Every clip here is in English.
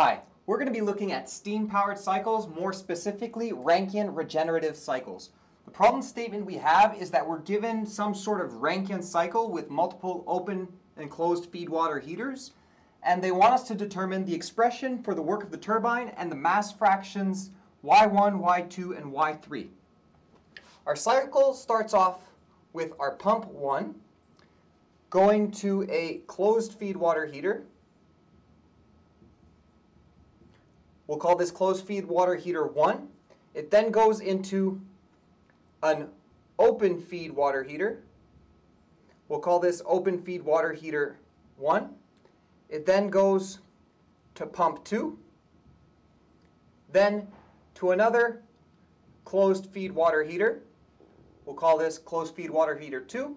Hi, we're going to be looking at steam-powered cycles, more specifically Rankine regenerative cycles. The problem statement we have is that we're given some sort of Rankine cycle with multiple open and closed feed water heaters, and they want us to determine the expression for the work of the turbine and the mass fractions Y1, Y2, and Y3. Our cycle starts off with our pump 1 going to a closed feed water heater. We'll call this closed feed water heater 1. It then goes into an open feed water heater. We'll call this open feed water heater 1. It then goes to pump 2, then to another closed feed water heater. We'll call this closed feed water heater 2.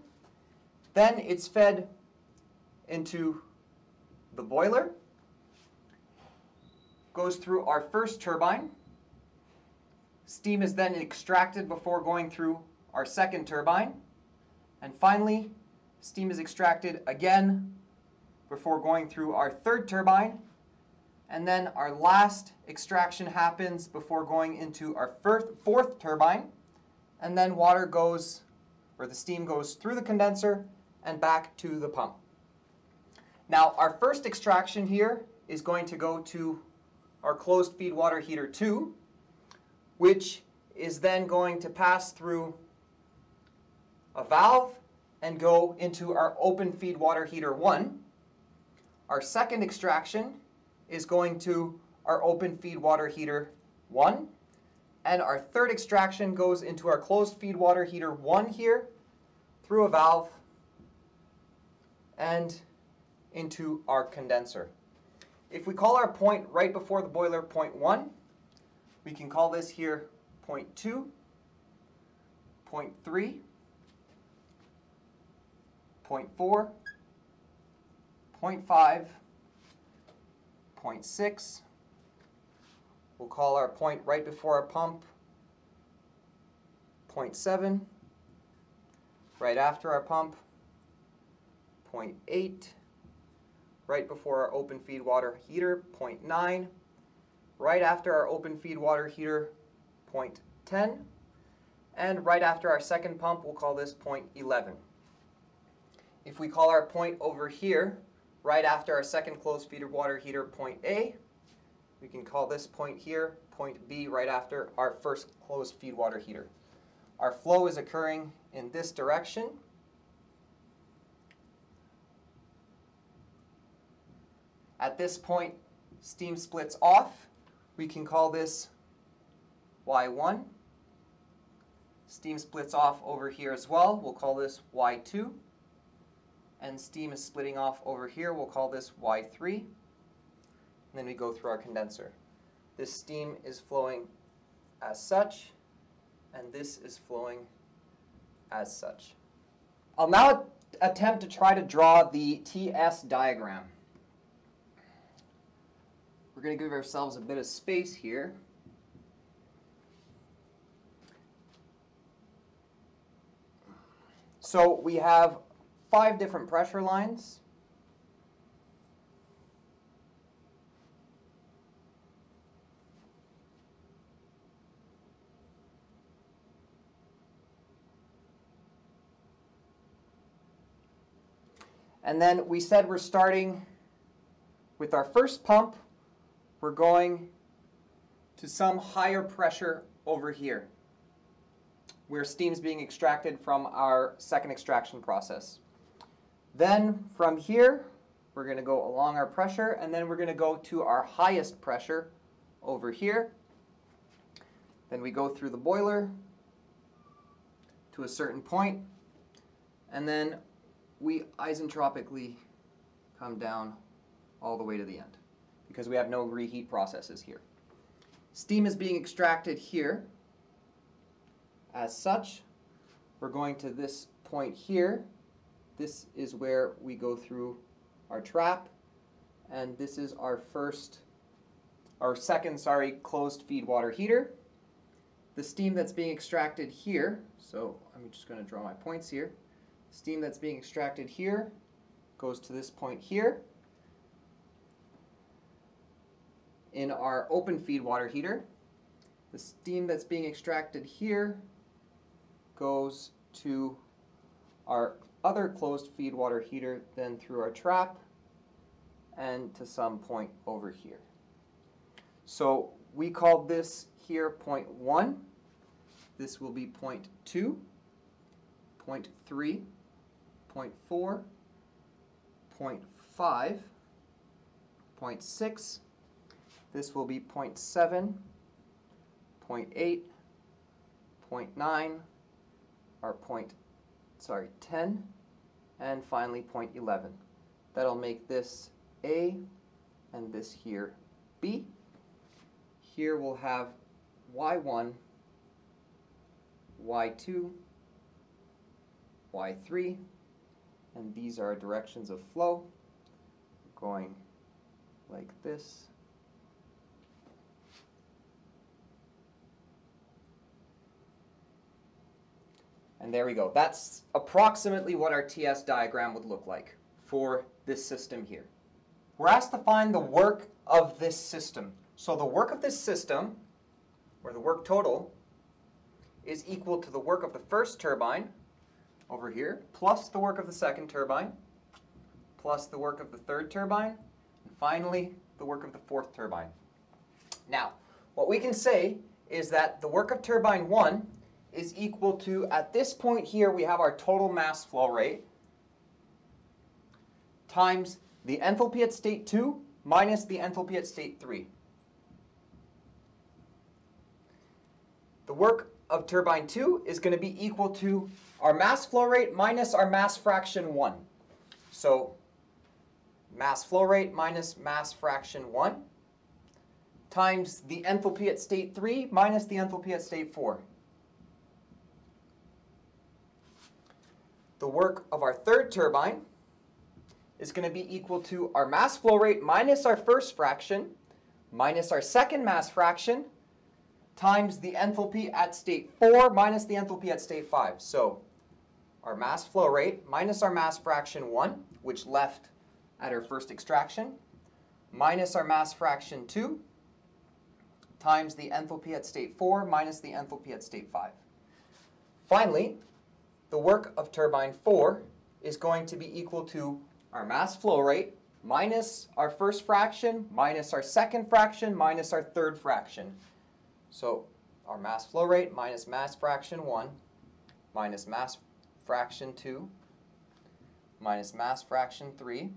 Then it's fed into the boiler, goes through our first turbine. Steam is then extracted before going through our second turbine. And finally, steam is extracted again before going through our third turbine. And then our last extraction happens before going into our fourth turbine. And then water goes, or the steam goes through the condenser and back to the pump. Now our first extraction here is going to go to our closed feed water heater 2, which is then going to pass through a valve and go into our open feed water heater 1. Our second extraction is going to our open feed water heater 1. And our third extraction goes into our closed feed water heater 1 here through a valve and into our condenser. If we call our point right before the boiler point 1, we can call this here point 2, point 3, point 4, point 5, point 6. We'll call our point right before our pump point 7, right after our pump 0.8, right before our open feed water heater, 0.9, right after our open feed water heater, 0.10, and right after our second pump, we'll call this 0.11. If we call our point over here, right after our second closed feed water heater, point A, we can call this point here, point B, right after our first closed feed water heater. Our flow is occurring in this direction, At this point, steam splits off. We can call this Y1. Steam splits off over here as well. We'll call this Y2. And steam is splitting off over here. We'll call this Y3. And then we go through our condenser. This steam is flowing as such, and this is flowing as such. I'll now attempt to try to draw the TS diagram. We're going to give ourselves a bit of space here. So we have five different pressure lines. And then we said we're starting with our first pump we're going to some higher pressure over here where steam is being extracted from our second extraction process. Then from here, we're going to go along our pressure, and then we're going to go to our highest pressure over here. Then we go through the boiler to a certain point, and then we isentropically come down all the way to the end because we have no reheat processes here. Steam is being extracted here. As such, we're going to this point here. This is where we go through our trap, and this is our first, our second, sorry, closed feed water heater. The steam that's being extracted here, so I'm just going to draw my points here. Steam that's being extracted here goes to this point here. In our open feed water heater. The steam that's being extracted here goes to our other closed feed water heater, then through our trap, and to some point over here. So we call this here point 1. This will be point 2, point 3, point 4, point 5, point 6. This will be point 7, point 8, point 9, or point, sorry, 10, and finally point 0.11. That'll make this A and this here B. Here we'll have y1, y2, y3, and these are directions of flow going like this. And there we go. That's approximately what our TS diagram would look like for this system here. We're asked to find the work of this system. So the work of this system, or the work total, is equal to the work of the first turbine over here, plus the work of the second turbine, plus the work of the third turbine, and finally the work of the fourth turbine. Now, what we can say is that the work of turbine 1 is equal to, at this point here, we have our total mass flow rate times the enthalpy at state 2 minus the enthalpy at state 3. The work of turbine 2 is going to be equal to our mass flow rate minus our mass fraction 1. So mass flow rate minus mass fraction 1 times the enthalpy at state 3 minus the enthalpy at state 4. The work of our third turbine is going to be equal to our mass flow rate minus our first fraction minus our second mass fraction times the enthalpy at state 4 minus the enthalpy at state 5. So our mass flow rate minus our mass fraction 1, which left at our first extraction, minus our mass fraction 2 times the enthalpy at state 4 minus the enthalpy at state 5. Finally, the work of turbine 4 is going to be equal to our mass flow rate minus our first fraction, minus our second fraction, minus our third fraction. So our mass flow rate minus mass fraction 1 minus mass fraction 2 minus mass fraction 3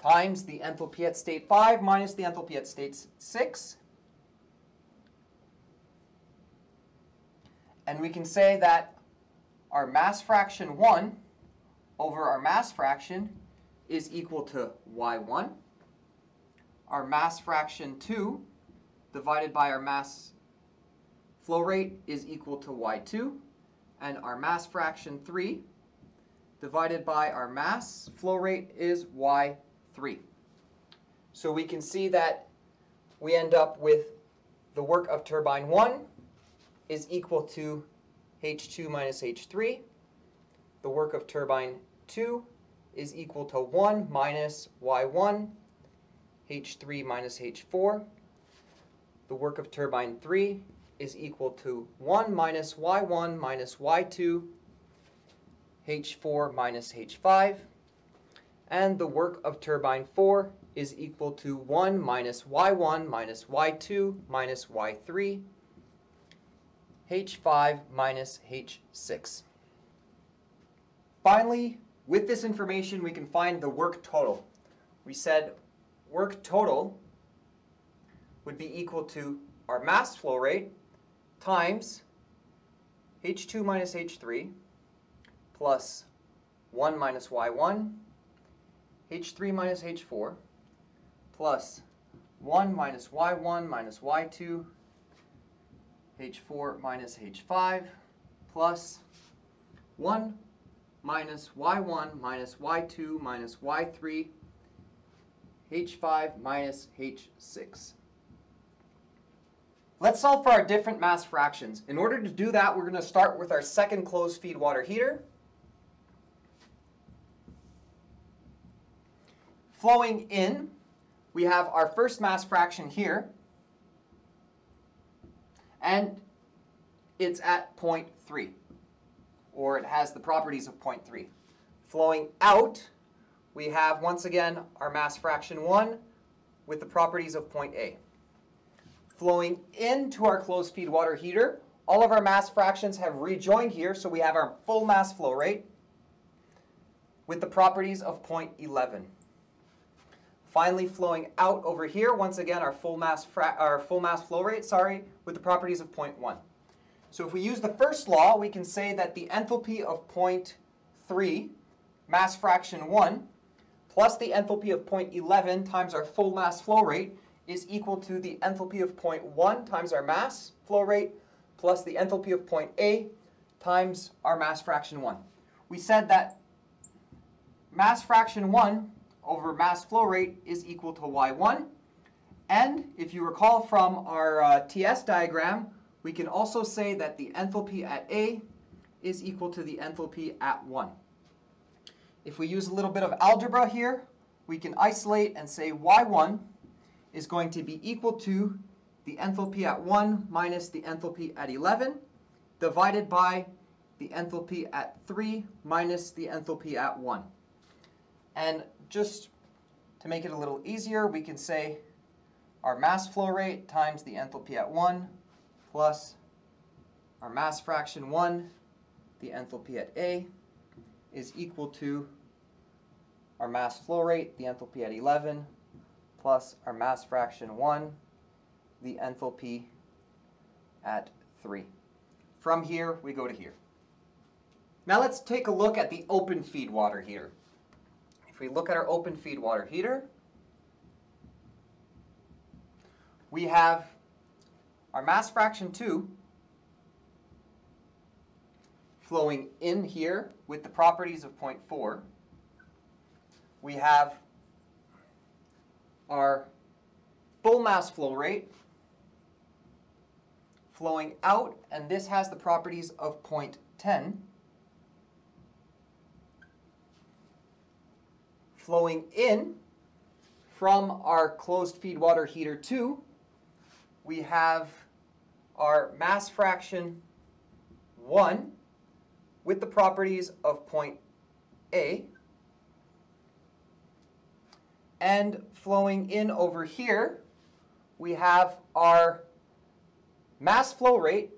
times the enthalpy at state 5 minus the enthalpy at state 6. And we can say that our mass fraction 1 over our mass fraction is equal to y1. Our mass fraction 2 divided by our mass flow rate is equal to y2. And our mass fraction 3 divided by our mass flow rate is y3. So we can see that we end up with the work of turbine 1 is equal to H2 minus H3. The work of turbine 2 is equal to 1 minus Y1, H3 minus H4. The work of turbine 3 is equal to 1 minus Y1 minus Y2, H4 minus H5. And the work of turbine 4 is equal to 1 minus Y1 minus Y2 minus Y3, H5 minus H6. Finally, with this information, we can find the work total. We said work total would be equal to our mass flow rate times H2 minus H3 plus 1 minus Y1, H3 minus H4 plus 1 minus Y1 minus Y2, H4 minus H5 plus 1 minus y1 minus y2 minus y3 h5 minus h6. Let's solve for our different mass fractions. In order to do that, we're going to start with our second closed feed water heater. Flowing in, we have our first mass fraction here, and it's at 0.3, or it has the properties of 0.3. Flowing out, we have, once again, our mass fraction 1 with the properties of point A. Flowing into our closed feed water heater, all of our mass fractions have rejoined here, so we have our full mass flow rate with the properties of 0.11. Finally, flowing out over here, once again, our full mass, our full mass flow rate, sorry, with the properties of 0.1. So if we use the first law, we can say that the enthalpy of 0.3, mass fraction 1, plus the enthalpy of 0.11 times our full mass flow rate is equal to the enthalpy of 0.1 times our mass flow rate plus the enthalpy of point A times our mass fraction 1. We said that mass fraction 1 over mass flow rate is equal to y1. And if you recall from our uh, TS diagram, we can also say that the enthalpy at A is equal to the enthalpy at 1. If we use a little bit of algebra here, we can isolate and say y1 is going to be equal to the enthalpy at 1 minus the enthalpy at 11 divided by the enthalpy at 3 minus the enthalpy at 1. And just to make it a little easier, we can say our mass flow rate times the enthalpy at 1 plus our mass fraction 1, the enthalpy at A, is equal to our mass flow rate, the enthalpy at 11, plus our mass fraction 1, the enthalpy at 3. From here, we go to here. Now let's take a look at the open feed water heater. If we look at our open feed water heater, we have our mass fraction 2 flowing in here with the properties of 0.4. We have our full mass flow rate flowing out, and this has the properties of 0.10. Flowing in from our closed feed water heater 2, we have our mass fraction 1 with the properties of point A. And flowing in over here, we have our mass flow rate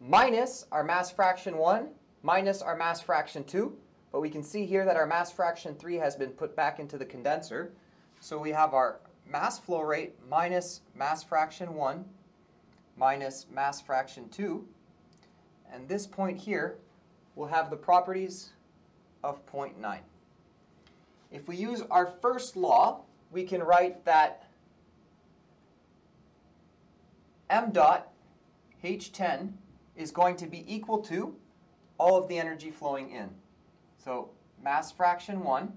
minus our mass fraction 1 minus our mass fraction 2. But we can see here that our mass fraction 3 has been put back into the condenser. So we have our mass flow rate minus mass fraction 1 minus mass fraction 2. And this point here will have the properties of 0.9. If we use our first law, we can write that m dot H10 is going to be equal to all of the energy flowing in. So mass fraction 1,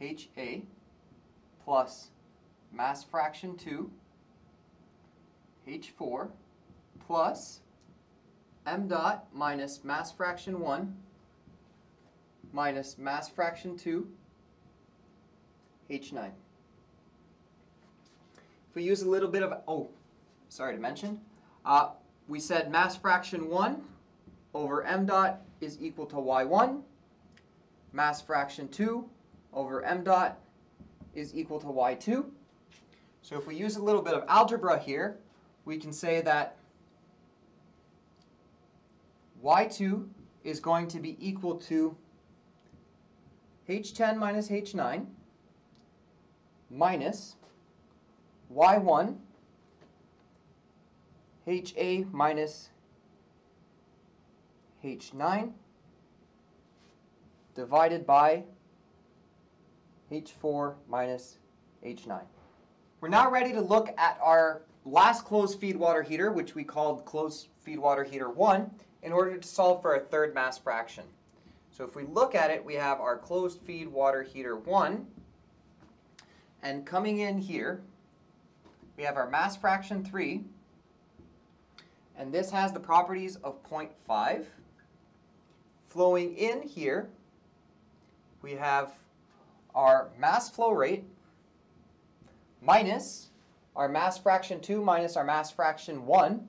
HA, plus mass fraction 2, H4, plus m dot minus mass fraction 1 minus mass fraction 2, H9. If we use a little bit of, oh, sorry to mention, uh, we said mass fraction 1 over m dot is equal to y1. Mass fraction 2 over m dot is equal to y2. So if we use a little bit of algebra here, we can say that y2 is going to be equal to h10 minus h9 minus y1 HA minus H9 divided by H4 minus H9. We're now ready to look at our last closed feed water heater, which we called closed feed water heater 1, in order to solve for a third mass fraction. So if we look at it, we have our closed feed water heater 1, and coming in here, we have our mass fraction 3, and this has the properties of 0.5. Flowing in here, we have our mass flow rate minus our mass fraction 2 minus our mass fraction 1.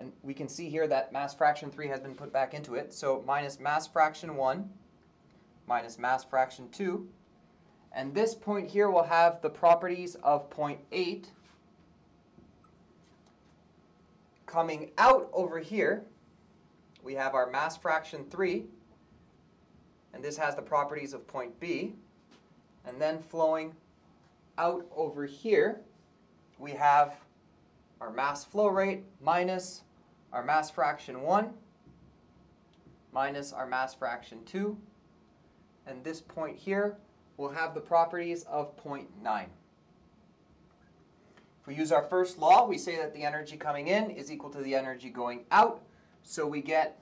And we can see here that mass fraction 3 has been put back into it. So minus mass fraction 1 minus mass fraction 2. And this point here will have the properties of point 8 coming out over here. We have our mass fraction 3. And this has the properties of point B. And then flowing out over here, we have our mass flow rate minus our mass fraction 1 minus our mass fraction 2. And this point here will have the properties of 9. If we use our first law, we say that the energy coming in is equal to the energy going out. So we get,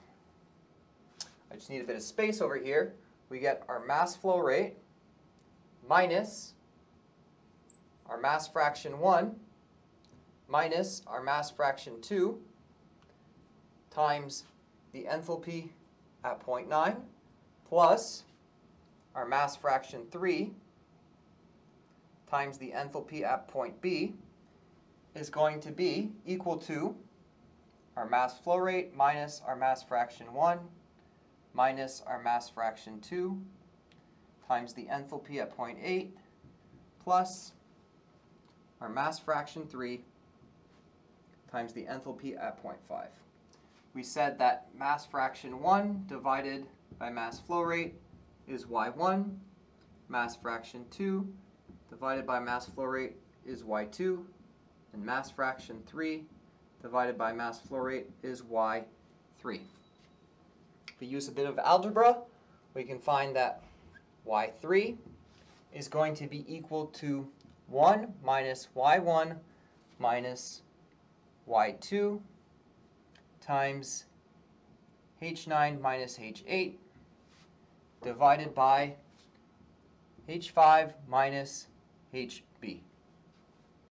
I just need a bit of space over here, we get our mass flow rate minus our mass fraction 1 minus our mass fraction 2 times the enthalpy at 0.9 plus our mass fraction 3 times the enthalpy at point B is going to be equal to our mass flow rate minus our mass fraction 1 minus our mass fraction 2 times the enthalpy at point 8 plus our mass fraction 3 times the enthalpy at 0.5. We said that mass fraction 1 divided by mass flow rate is y1. Mass fraction 2 divided by mass flow rate is y2. And mass fraction 3 divided by mass flow rate is y3. If we use a bit of algebra, we can find that y3 is going to be equal to 1 minus y1 minus y2 times h9 minus h8 divided by h5 minus hb.